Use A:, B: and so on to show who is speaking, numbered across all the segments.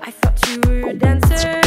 A: I thought you were a dancer.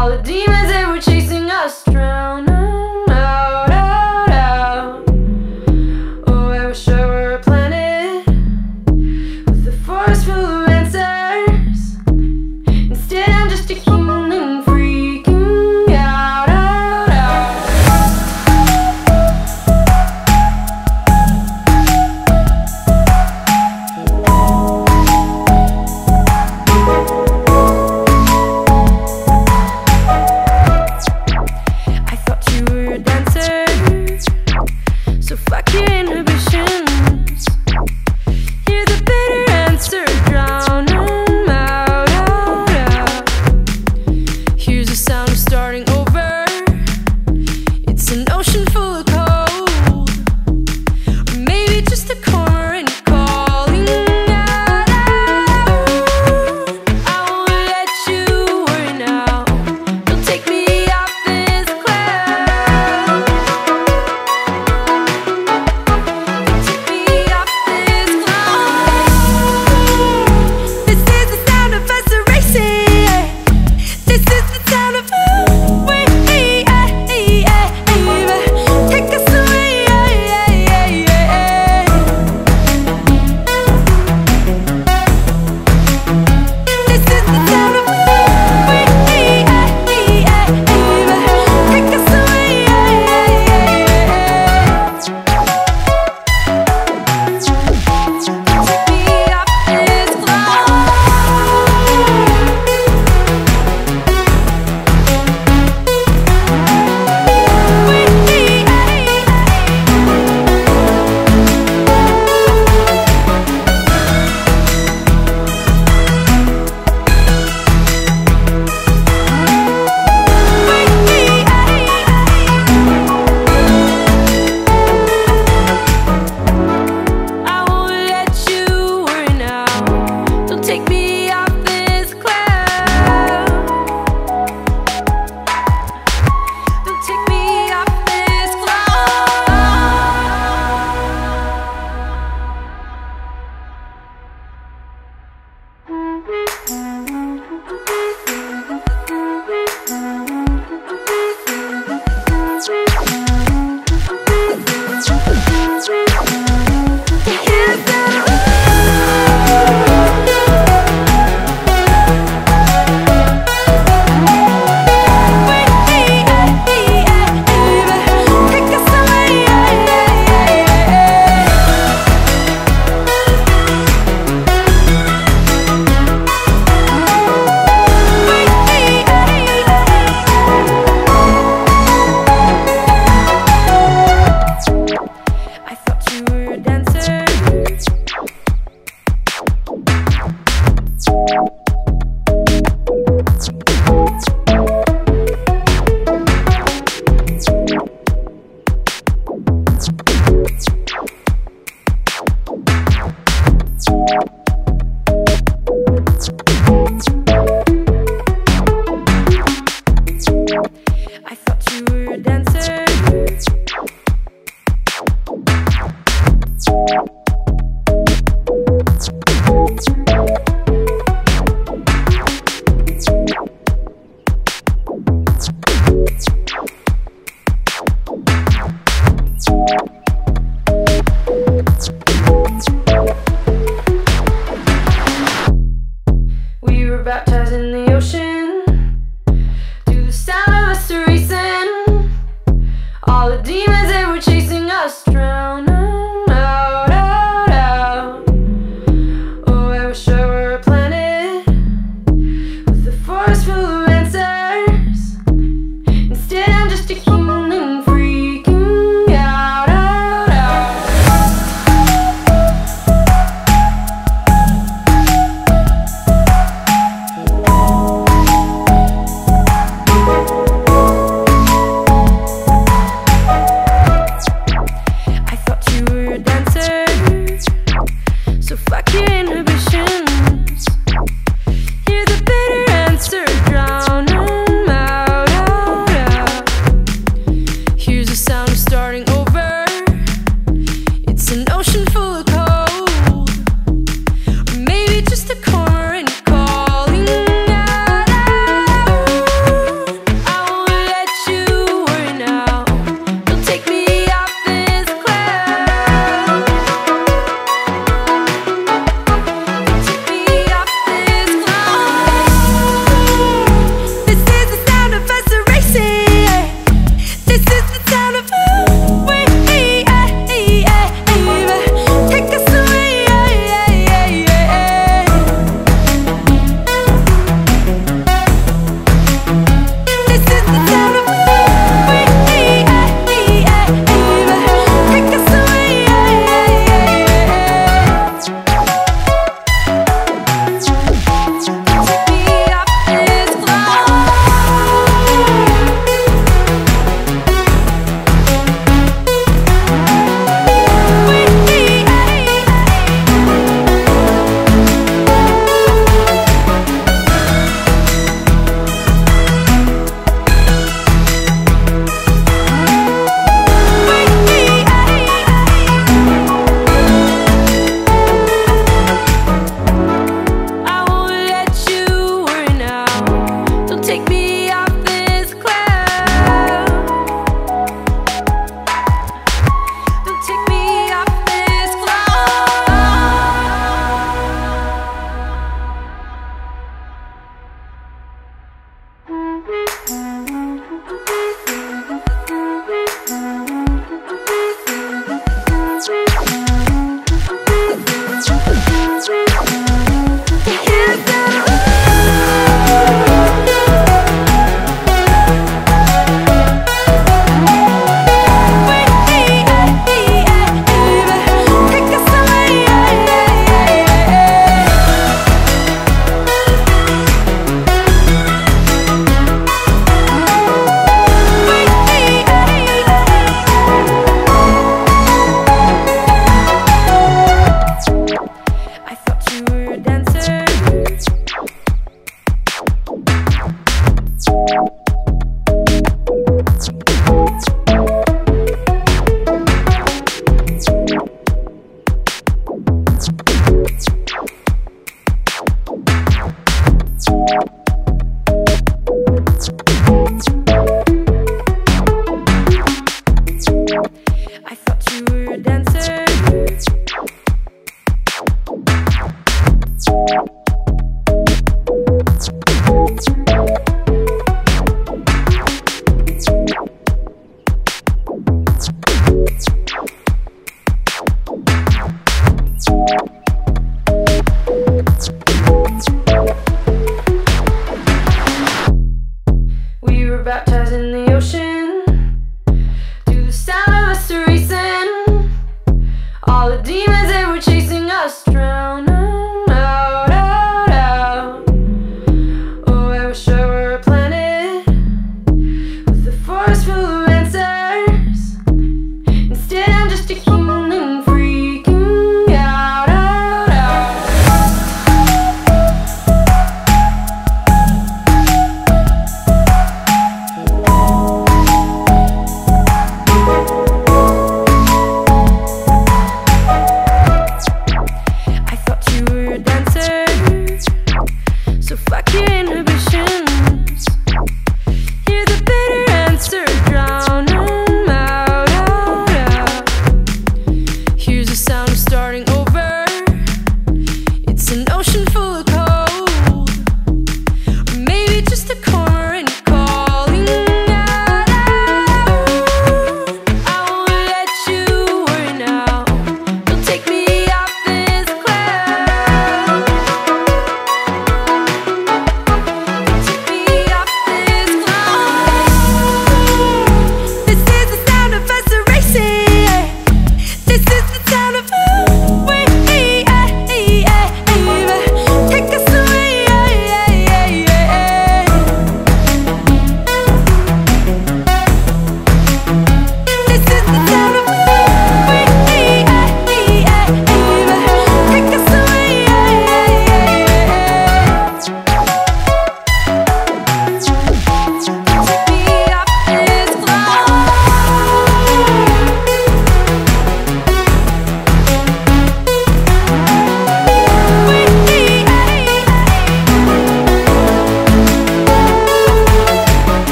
A: All